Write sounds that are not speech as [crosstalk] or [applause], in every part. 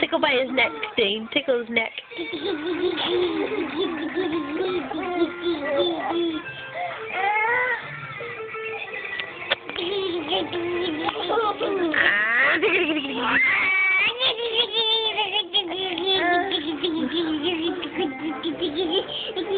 Tickle by his neck, Dane. Tickle his neck. [laughs]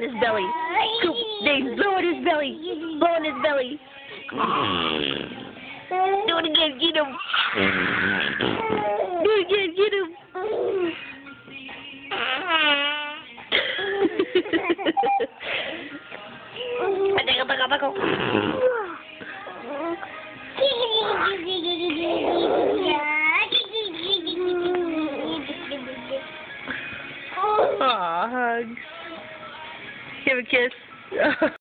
Blow in his belly. Coop, Dane, blow in his belly. Blow in his belly. Do it again, get him. Do it again, get him. Atako, atako, atako. Aw, hugs. Give a kiss. [laughs]